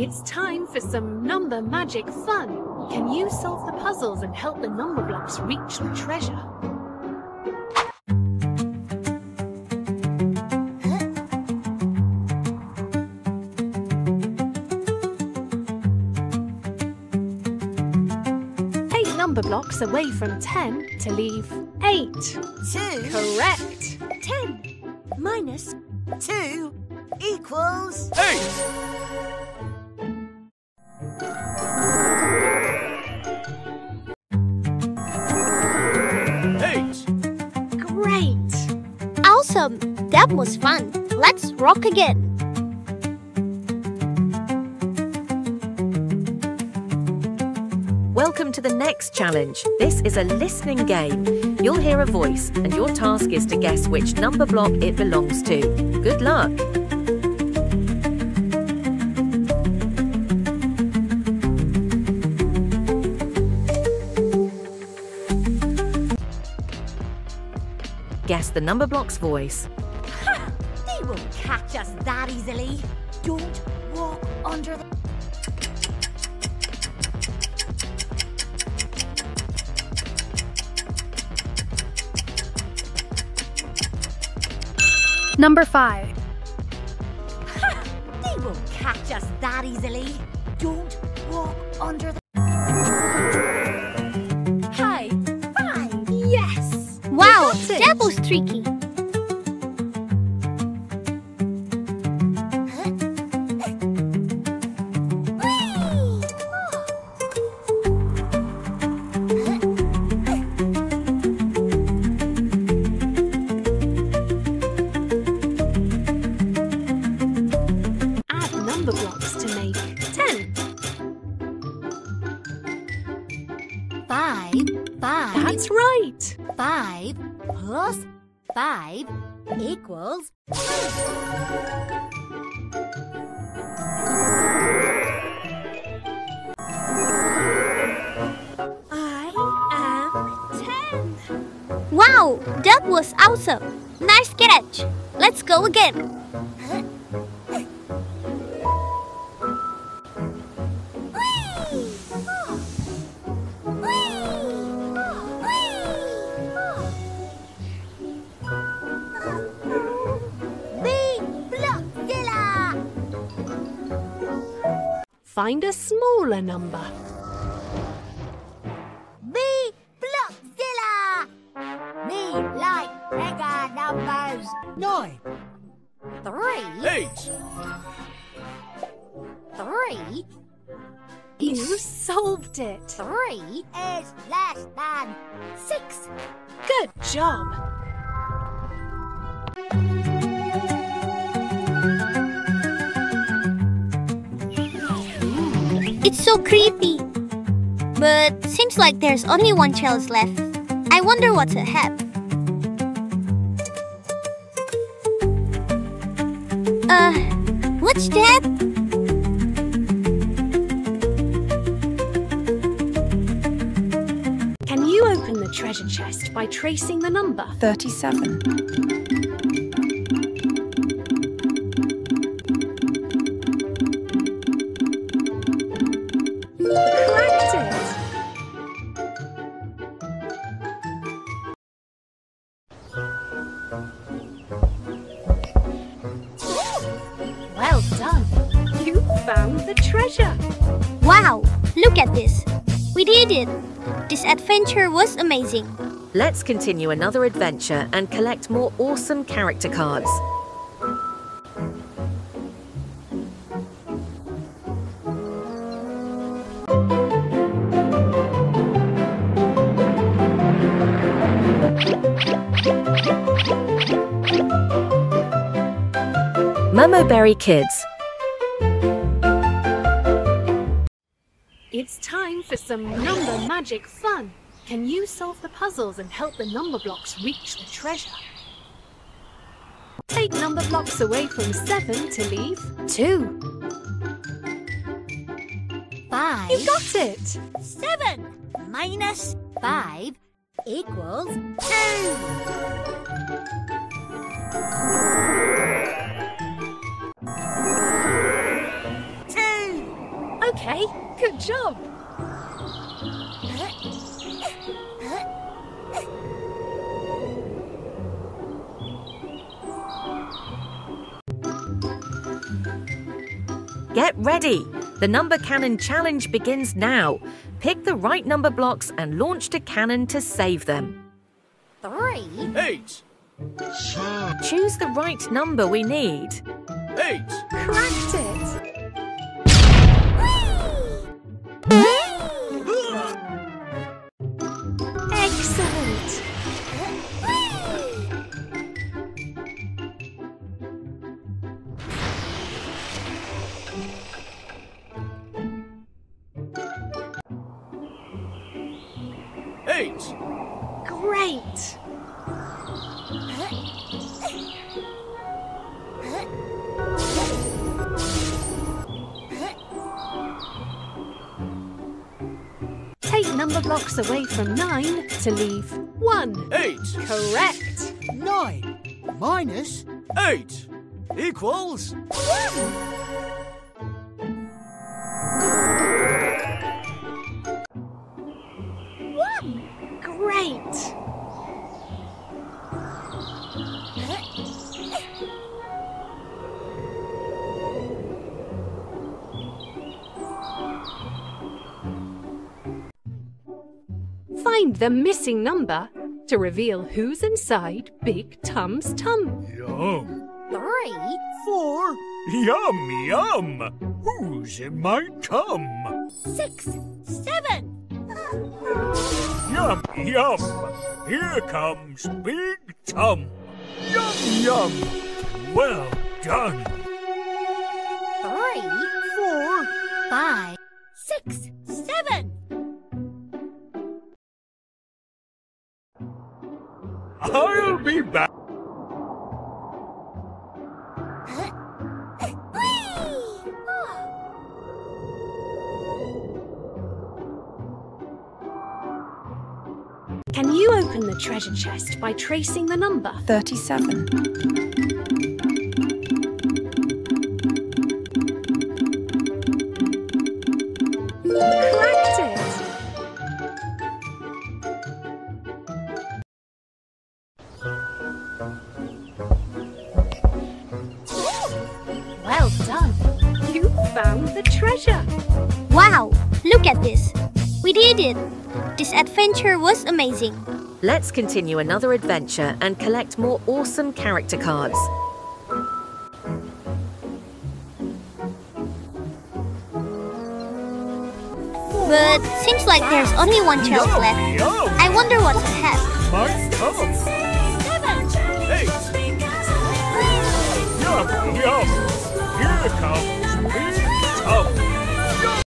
It's time for some number magic fun. Can you solve the puzzles and help the Numberblocks reach the treasure? Eight Numberblocks away from 10 to leave 8. 2. Correct. 10 minus 2 equals 8. That was fun. Let's rock again. Welcome to the next challenge. This is a listening game. You'll hear a voice, and your task is to guess which Numberblock it belongs to. Good luck! Guess the Numberblock's voice. That easily. Don't walk under the. Number 5. They won't catch us that easily. Don't walk under the. Hi. Five. Yes. Wow, got it. Five. Five. That's right. Five plus five equals. I am ten. Wow, that was awesome. Nice catch. Let's go again. Find a smaller number. Big Blockzilla! Me like bigger numbers. Nine. Three. Eight! Three. You solved it. Three is less than six. Good job. So creepy. But seems like there's only one chalice left. I wonder what's ahead. Uh, what's that? Can you open the treasure chest by tracing the number? 37. At this. We did it. This adventure was amazing. Let's continue another adventure and collect more awesome character cards. Momoberry Kids. It's time for some number magic fun. Can you solve the puzzles and help the Numberblocks reach the treasure? Take Numberblocks away from 7 to leave 2. Five. You got it! Seven minus five equals two. Two Get ready! The number cannon challenge begins now. Pick the right Numberblocks and launch a cannon to save them. Three. Eight. Choose the right number we need. Eight. Cracked it. Eight. Great. Take Numberblocks away from nine to leave one. Eight. Correct. Nine minus Eight. Equals. Great. Find the missing number to reveal who's inside Big Tum's tum. Yum. Three. four Yum, yum. Who's in my tum? Six. Seven. Yum, yum. Here comes Big Tum. Yum, yum. Well done. Three. four Five. Six. Be back. Can you open the treasure chest by tracing the number? 37. Treasure! Wow, look at this. We did it. This adventure was amazing. Let's continue another adventure and collect more awesome character cards. But seems like there's only one chance Yum, left. yum. I wonder what's ahead. My tum. Seven. Eight. Yum, yum.